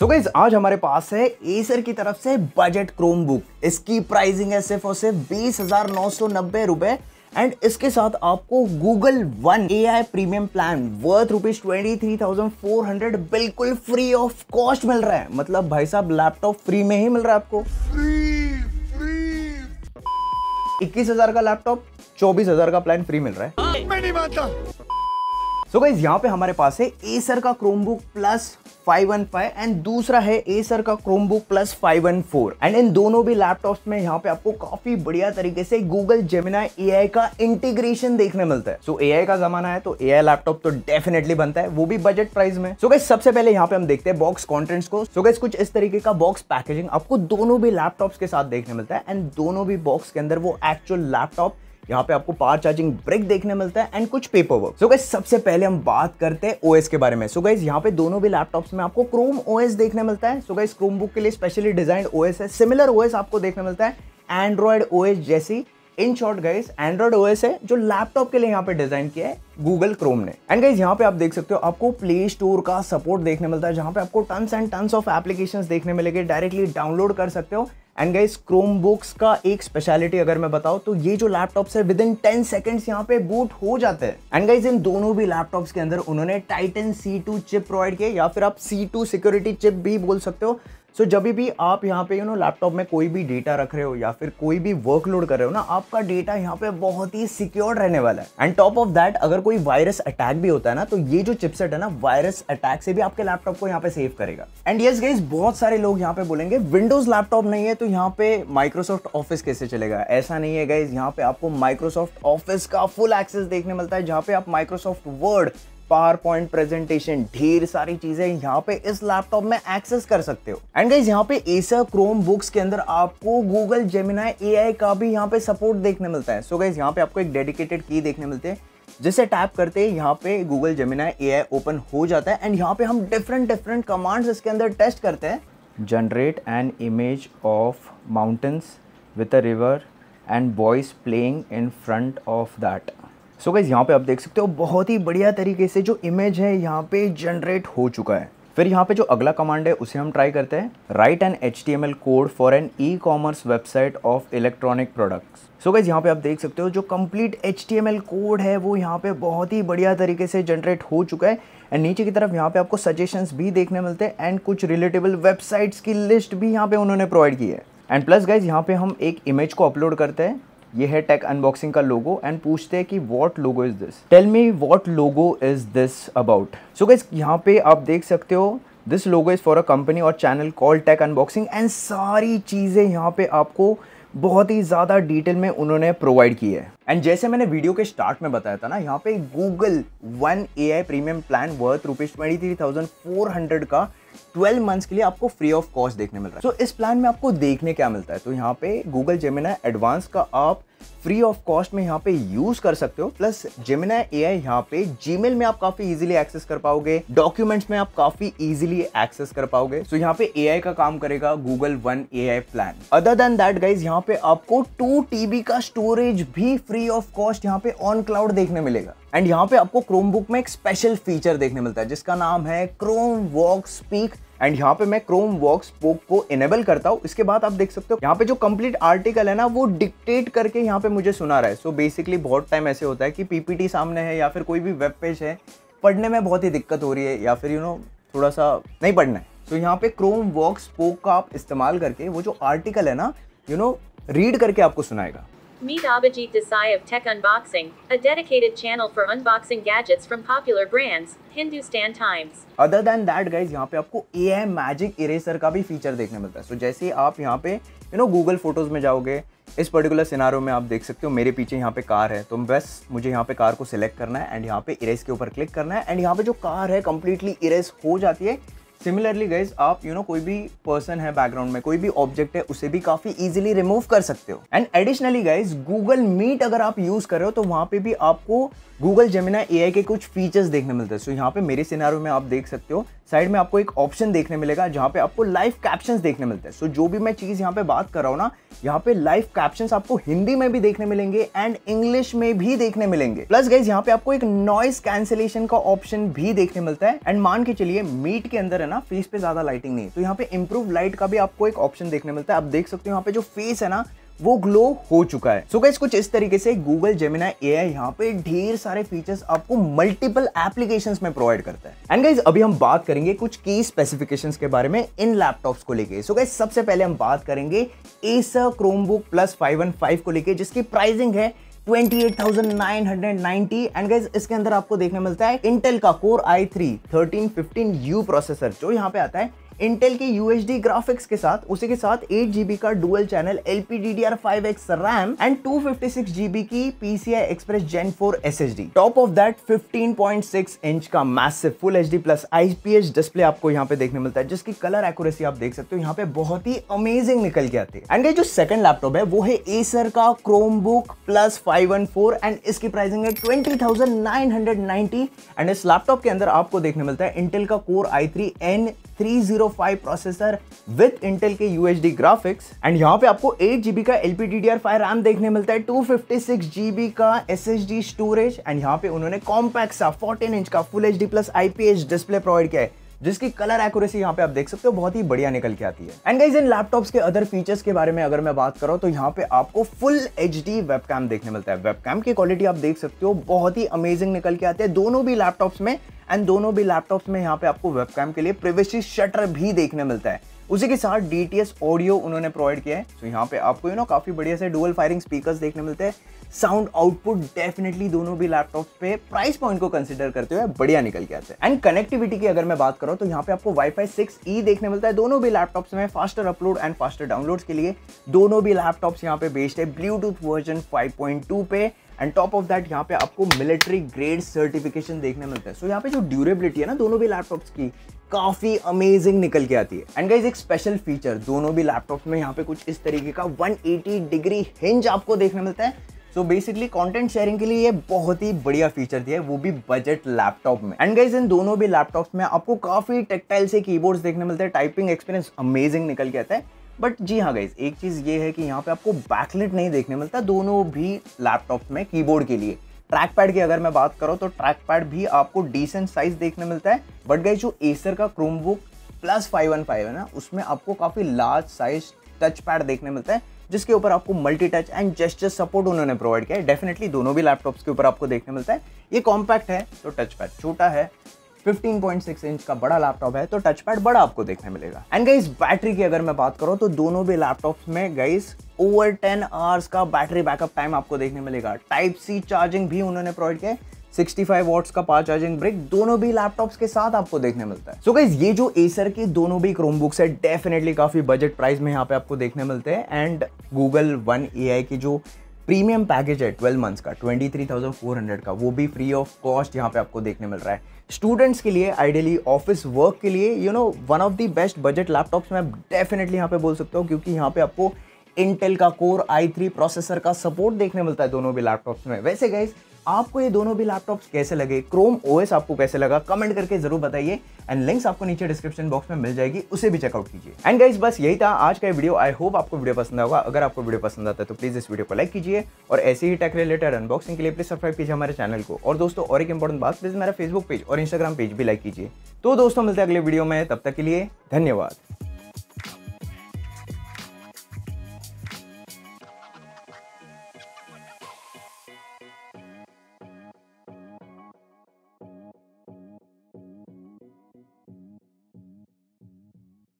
तो गाइज़ आज हमारे पास है एसर की तरफ़ से बजट क्रोम बुक इसकी प्राइसिंग है सिर्फ़ और सिर्फ़ बीस हज़ार नौ सौ नब्बे रुपए। एंड इसके साथ आपको Google one A I premium plan worth rupees twenty three thousand four hundred बिल्कुल फ्री ऑफ़ कॉस्ट मिल रहा है। मतलब भाई साहब लैपटॉप फ्री में ही मिल रहा है आपको। इक्कीस हज़ार का लैपटॉप चौबीस हज़ार का प्लान फ्री मिल रहा है। मैं नहीं मानता। सो गाइज़ यहाँ पे हमारे पास है एसर का क्रोमबुक प्लस 515 एंड दूसरा है एसर का क्रोमबुक प्लस 514 एंड इन दोनों भी लैपटॉप्स में यहाँ पे आपको काफ़ी बढ़िया तरीके से गूगल जेमिना एआई का इंटीग्रेशन देखने मिलता है. सो so, एआई का जमाना है तो एआई लैपटॉप तो डेफिनेटली बनता है वो भी बजट प्राइस में. सो so, गाइज़ सबसे पहले यहाँ पे हम देखते हैं बॉक्स कॉन्टेंट्स को. सो so, गाइज़ कुछ इस तरीके का बॉक्स पैकेजिंग आपको दोनों भी लैपटॉप्स के साथ देखने मिलता है. एंड दोनों भी बॉक्स के अंदर वो एक्चुअल लैपटॉप यहाँ पे आपको पावर चार्जिंग ब्रेक देखने मिलता है एंड कुछ पेपर वर्क सो गई सबसे पहले हम बात करते हैं ओएस के बारे में. सो गई यहाँ पे दोनों भी लैपटॉप्स में आपको क्रोम ओएस देखने मिलता है. सो गई क्रोम बुक के लिए स्पेशली डिज़ाइन ओएस है. सिमिलर ओएस आपको देखने मिलता है. एंड्रॉइड ओएस जैसी in short guys android OS है, जो लैपटॉप के लिए यहाँ पे डिज़ाइन किया है गूगल क्रोम ने। एंड गाइस यहाँ पे आप देख सकते हो, आपको प्ले स्टोर का सपोर्ट देखने मिलता है, जहाँ पे आपको tons and tons of applications देखने मिलेंगे डायरेक्टली डाउनलोड कर सकते हो। एंड गाइस क्रोम बुक्स का एक स्पेशलिटी अगर मैं बताऊँ तो ये जो लैपटॉप्स है विद इन टेन सेकेंड्स यहाँ पे बूट हो जाते हैं। एंड गाइस इन दोनों भी लैपटॉप्स के अंदर उन्होंने टाइटन C2 चिप प्रोवाइड किया या फिर आप C2 सिक्योरिटी चिप भी बोल सकते हो। सो so, जब भी आप यहाँ पे यू नो लैपटॉप में कोई भी डेटा रख रहे हो या फिर कोई भी वर्कलोड कर रहे हो ना आपका डेटा यहाँ पे बहुत ही सिक्योर रहने वाला है। एंड टॉप ऑफ़ दैट अगर कोई वायरस अटैक भी होता है ना तो ये जो चिपसेट है ना वायरस अटैक से भी आपके लैपटॉप को यहाँ पे सेव करेगा। एंड यस गाइज़ बहुत सारे लोग यहाँ पे बोलेंगे विंडोज़ लैपटॉप नहीं है तो यहाँ पे माइक्रोसॉफ्ट ऑफ़िस कैसे चलेगा? ऐसा नहीं है गाइज़ यहाँ पे आपको माइक्रोसॉफ्ट ऑफ़िस का फुल एक्सेस देखने मिलता है जहाँ पे आप Microsoft word PowerPoint presentation ढेर सारी चीज़ें यहाँ पे इस लैपटॉप में एक्सेस कर सकते हो। एंड गाइज़ यहाँ पे एसर क्रोम बुक्स के अंदर आपको गूगल जेमिना एआई का भी यहाँ पे सपोर्ट देखने मिलता है। सो गाइज़ यहाँ पे आपको एक डेडिकेटेड की देखने मिलते हैं, जिसे टैप करते हैं यहाँ पे गूगल जेमिना एआई ओपन हो जाता है। एंड यहाँ पे हम डिफरेंट डिफरेंट कमांड्स इसके अंदर टेस्ट करते हैं। Generate an image of mountains with a river and boys playing in front of that so guys यहाँ पे आप देख सकते हो, बहुत ही बढ़िया तरीके से जो इमेज है यहाँ पे जनरेट हो चुका है। फिर यहाँ पे जो अगला कमांड है, उसे हम ट्राई करते हैं। Write an H T M L code for an E commerce website of electronic products so guys यहाँ पे आप देख सकते हो, जो complete H T M L code है, वो यहाँ पे बहुत ही बढ़िया तरीके से जनरेट हो चुका है। एंड नीचे की तरफ़ यहाँ पे आपको सजेशंस भी देखने मिलते हैं एंड कुछ रिलेटेबल वेबसाइट्स की लिस्ट भी यहाँ पे उन्होंने प्रोवाइड की है। एंड प्लस गाइज़ यहाँ पे हम एक इमेज को अपलोड करते हैं। ये है टेक अनबॉक्सिंग का लोगो एंड पूछते हैं कि what logo is this tell me what logo is this about so guys यहाँ पे आप देख सकते हो this logo is for a company और channel call tech unboxing and सारी चीज़ें यहाँ पे आपको बहुत ही ज़्यादा डिटेल में उन्होंने प्रोवाइड की है। एंड जैसे मैंने वीडियो के स्टार्ट में बताया था ना, यहाँ पे Google one A I premium plan worth rupees twenty three thousand four hundred का 12 मंथ्स के लिए आपको फ्री ऑफ़ कॉस्ट देखने मिल रहा है। तो so, इस प्लान में आपको देखने क्या मिलता है? तो यहाँ पे गूगल जेमिना एडवांस का आप फ्री ऑफ़ कॉस्ट में यहाँ पे यूज़ कर सकते हो। प्लस जेमिना ए आई यहाँ पे जीमेल में आप काफ़ी इजीली एक्सेस कर पाओगे। डॉक्यूमेंट्स में आप काफ़ी इजीली एक्सेस कर पाओगे। सो so, यहाँ पे ए आई का काम करेगा Google one A I plan other than that guys यहाँ पे आपको टू टीबी का स्टोरेज भी फ्री ऑफ़ कॉस्ट यहाँ पे ऑन क्लाउड देखने मिलेगा। एंड यहाँ पे आपको क्रोम बुक में एक स्पेशल फीचर देखने मिलता है जिसका नाम है क्रोम वॉक स्पीक एंड यहाँ पे मैं क्रोम वॉक स्पोक को इनेबल करता हूँ। इसके बाद आप देख सकते हो यहाँ पे जो कंप्लीट आर्टिकल है ना वो डिक्टेट करके यहाँ पे मुझे सुना रहा है। सो so बेसिकली बहुत टाइम ऐसे होता है कि पीपीटी सामने है या फिर कोई भी वेब पेज है पढ़ने में बहुत ही दिक्कत हो रही है या फिर यू you नो know, थोड़ा सा नहीं पढ़ना है। तो so यहाँ पे क्रोम वॉक स्पोक का आप इस्तेमाल करके वो जो आर्टिकल है ना यू नो रीड करके आपको सुनाएगा। Meet Abhijit Desai of Tech Unboxing, a dedicated channel for unboxing gadgets from popular brands, Hindustan Times. Other than that guys यहाँ पे आपको आई मैजिक इरेजर का भी फीचर देखने मिलता है so, जैसे आप यहाँ पे यू नो गूगल फ़ोटोज़ में जाओगे इस पर्टिकुलर सिनारो में आप देख सकते हो मेरे पीछे यहाँ पे कार है तो बस मुझे यहाँ पे कार को सिलेक्ट करना है एंड यहाँ पे इरेज के ऊपर क्लिक करना है एंड यहाँ पे जो कार है कंप्लीटली इरेज हो जाती है सिमिलरली गाइज़ आप यू you नो know, कोई भी पर्सन है बैकग्राउंड में कोई भी ऑब्जेक्ट है उसे भी काफ़ी इजीली रिमूव कर सकते हो। And additionally guys Google meet अगर आप यूज़ कर रहे हो तो वहाँ पे भी आपको गूगल जेमिना एआई के कुछ फीचर्स देखने मिलते हैं। सो so, यहाँ पे मेरे सिनारो में आप देख सकते हो साइड में आपको एक ऑप्शन देखने मिलेगा जहाँ पे आपको लाइव कैप्शंस देखने मिलते हैं। सो so, जो भी मैं चीज़ यहाँ पे बात कर रहा हूँ ना यहाँ पे लाइव कैप्शंस आपको हिंदी में भी देखने मिलेंगे एंड इंग्लिश में भी देखने मिलेंगे। प्लस गाइज़ यहाँ पे आपको एक नॉइस कैंसिलेशन का ऑप्शन भी देखने मिलता है। एंड मान के चलिए मीट के अंदर है ना फेस पे ज़्यादा लाइटिंग नहीं तो यहाँ पे इंप्रूव लाइट का भी आपको एक ऑप्शन देखने मिलता है। आप देख सकते हो यहाँ पे जो फेस है ना वो ग्लो हो चुका है। सो so कुछ इस तरीके से गूगल जेमिना ए आई यहाँ पे ढेर सारे फीचर्स आपको मल्टीपल एप्लीकेशंस में प्रोवाइड करता है। एंड गाइस अभी हम बात करेंगे कुछ की स्पेसिफिकेशंस के बारे में इन लैपटॉप्स को लेके। सो so गाइस सबसे पहले हम बात करेंगे एसर क्रोमबुक प्लस फाइव को लेके जिसकी प्राइसिंग है 28,990 एंड गाइज़ इसके अंदर आपको देखने मिलता है इंटेल का कोर i3 1315U प्रोसेसर जो यहाँ पे आता है इंटेल के यूएचडी ग्राफिक्स के साथ, उसी के साथ एट जीबी का dual channel five X RAM and two fifty six GB की PCI express gen four S S D top of that fifteen point six inch का massive full H D plus IPS display आपको यहाँ पे देखने मिलता है, जिसकी colour accuracy आप देख सकते हो, यहाँ पे बहुत ही अमेजिंग निकल के आती है। एंड ये जो सेकंड लैपटॉप है, वो है एसर का Chromebook plus five one four and इसकी प्राइसिंग है twenty thousand nine hundred ninety and इस लैपटॉप के अंदर आपको देखने मिलता है इंटेल का core I three N 305 processor with Intel के यूएचडी ग्राफिक्स एंड यहाँ पे आपको एट जीबी का एल पी रैम देखने मिलता है टू फिफ्टी का एसएसडी स्टोरेज एंड यहाँ पे उन्होंने कॉम्पैक्ट सा 14 इंच का full HD plus IPS display provide किया है. जिसकी कलर एक्यूरेसी यहाँ पे आप देख सकते हो, बहुत ही बढ़िया निकल के आती है। एंड गाइज़ इन लैपटॉप्स के अदर फीचर्स के बारे में अगर मैं बात करूँ तो यहाँ पे आपको फुल एच डी देखने मिलता है। वेबकैम की क्वालिटी आप देख सकते हो, बहुत ही अमेजिंग निकल के आती है। दोनों भी लैपटॉप्स में एंड दोनों भी लैपटॉप्स में यहाँ पे आपको वेबकैम के लिए प्रिवेसी शटर भी देखने मिलता है। उसी के साथ डी टी एस ऑडियो उन्होंने प्रोवाइड किया है। तो यहाँ पे आपको यू नो काफ़ी बढ़िया से डुअल फायरिंग स्पीकर्स देखने मिलते हैं। साउंड आउटपुट डेफिनेटली दोनों भी लैपटॉप पे प्राइस पॉइंट को कंसिडर करते हुए बढ़िया निकल के आते हैं। एंड कनेक्टिविटी की अगर मैं बात करूँ तो यहाँ पे आपको वाईफाई 6E देखने मिलता है। दोनों भी लैपटॉप्स में faster upload and faster download के लिए। दोनों भी लैपटॉप्स यहाँ पे बेस्ड है ब्लूटूथ वर्जन 5.2 पे। एंड टॉप ऑफ़ दैट यहाँ पे आपको मिलिट्री ग्रेड सर्टिफिकेशन देखने मिलता है। सो so, यहाँ पे जो ड्यूरेबिलिटी है ना दोनों भी लैपटॉप्स की काफ़ी अमेजिंग निकल के आती है। एंड गाइज़ एक स्पेशल फीचर दोनों भी लैपटॉप में यहाँ पे कुछ इस तरीके का 180 डिग्री हिंज आपको देखने मिलता है। सो बेसिकली कंटेंट शेयरिंग के लिए ये बहुत ही बढ़िया फीचर दिया है, वो भी बजट लैपटॉप में। एंड गाइज़ इन दोनों भी लैपटॉप्स में आपको काफ़ी टेक्टाइल से कीबोर्ड्स देखने मिलते हैं टाइपिंग एक्सपीरियंस अमेजिंग निकल के आता है। बट जी हाँ गाइज़ एक चीज़ ये है कि यहाँ पे आपको बैकलेट नहीं देखने मिलता, दोनों भी लैपटॉप में कीबोर्ड के लिए। ट्रैक पैड की अगर मैं बात करूँ तो ट्रैक पैड भी आपको डिसेंट साइज़ देखने मिलता है। बट गई जो एसर का Chromebook plus five one five है ना, उसमें आपको काफ़ी लार्ज साइज़ टच पैड देखने मिलता है, जिसके ऊपर आपको multi touch and gesture support उन्होंने प्रोवाइड किया है। डेफिनेटली दोनों भी लैपटॉप्स के ऊपर आपको देखने मिलता है। ये कॉम्पैक्ट है तो टच पैड छोटा है 15.6 इंच का बड़ा लैपटॉप है तो टच पैड बड़ा आपको देखने मिलेगा। एंड गाइस बैटरी की अगर मैं बात करूँ तो दोनों भी लैपटॉप्स में गाइस ओवर 10 आवर्स का बैटरी बैकअप टाइम आपको देखने मिलेगा। टाइप सी चार्जिंग भी उन्होंने प्रोवाइड किया है। 65 वॉट्स का पावर चार्जिंग ब्रिक दोनों भी लैपटॉप्स के साथ आपको देखने मिलता है। सो so गाइज़ ये जो एसर के दोनों भी क्रोम बुक्स है डेफिनेटली काफ़ी बजट प्राइस में यहाँ पे आपको देखने मिलते हैं। एंड गूगल वन ए की जो प्रीमियम पैकेज है 12 मंथ्स का 23,400 का वो भी फ्री ऑफ़ कॉस्ट यहाँ पे आपको देखने मिल रहा है। स्टूडेंट्स के लिए आइडियली ऑफ़िस वर्क के लिए you know one of the best budget laptops मैं डेफिनेटली यहाँ पे बोल सकता हूँ क्योंकि यहाँ पे आपको इंटेल का कोर आई थ्री प्रोसेसर का सपोर्ट देखने मिलता है दोनों भी लैपटॉप्स में। वैसे गाइज़ आपको ये दोनों भी लैपटॉप्स कैसे लगे? क्रोम ओएस आपको कैसे लगा? कमेंट करके ज़रूर बताइए एंड लिंक्स आपको नीचे डिस्क्रिप्शन बॉक्स में मिल जाएगी, उसे भी चेकआउट कीजिए। एंड गाइज़ बस यही था आज का वीडियो आई होप आपको वीडियो पसंद होगा। अगर आपको वीडियो पसंद आता है तो प्लीज़ इस वीडियो को लाइक कीजिए और ऐसे ही टेक रिलेटेड अनबॉक्सिंग के लिए प्लीज़ सब्सक्राइब कीजिए हमारे चैनल को। और दोस्तों, और एक इंपॉर्टेंट बात प्लीज़ मेरा फेसबुक पेज और इंस्टाग्राम पेज भी लाइक कीजिए। तो दोस्तों, मिलते हैं अगले वीडियो में। तब तक के लिए धन्यवाद।